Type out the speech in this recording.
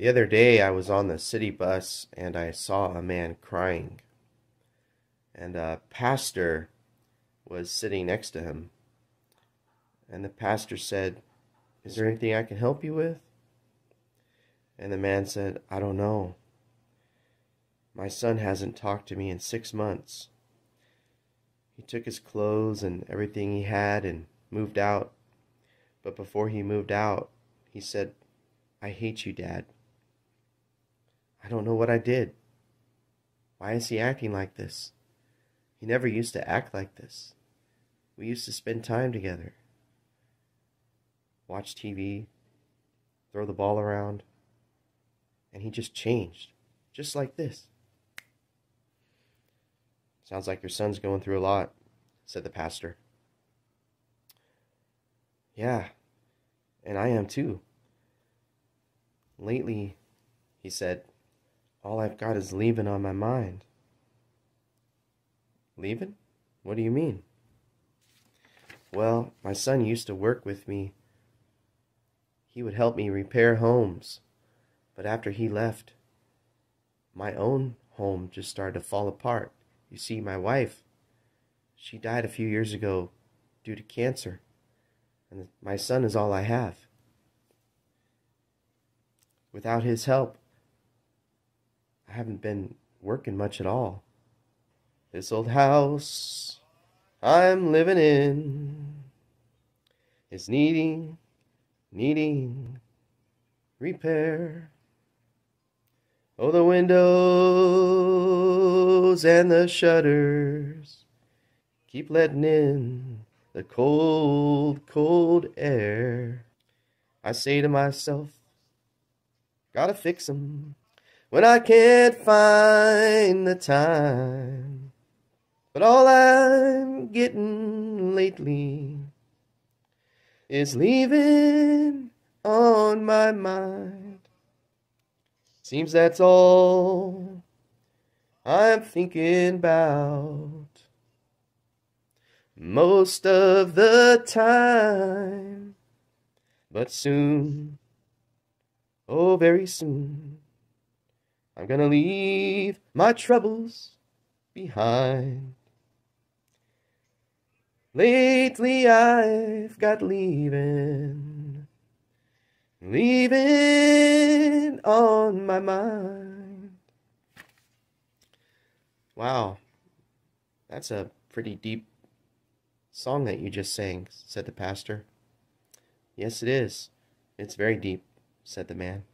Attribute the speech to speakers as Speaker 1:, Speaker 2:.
Speaker 1: The other day I was on the city bus and I saw a man crying. And a pastor was sitting next to him. And the pastor said, Is there anything I can help you with? And the man said, I don't know. My son hasn't talked to me in six months. He took his clothes and everything he had and moved out. But before he moved out, he said, I hate you, Dad. I don't know what I did. Why is he acting like this? He never used to act like this. We used to spend time together, watch TV, throw the ball around, and he just changed, just like this. Sounds like your son's going through a lot, said the pastor. Yeah, and I am too. Lately, he said, all I've got is leaving on my mind. Leaving? What do you mean? Well, my son used to work with me. He would help me repair homes. But after he left, my own home just started to fall apart. You see, my wife, she died a few years ago due to cancer. And my son is all I have. Without his help, haven't been working much at all. This old house I'm living in is needing, needing repair. Oh, the windows and the shutters keep letting in the cold, cold air. I say to myself, gotta fix 'em when I can't find the time. But all I'm getting lately is leaving on my mind. Seems that's all I'm thinking about most of the time. But soon, oh, very soon. I'm gonna leave my troubles behind. Lately I've got leaving, leaving on my mind. Wow, that's a pretty deep song that you just sang, said the pastor. Yes, it is. It's very deep, said the man.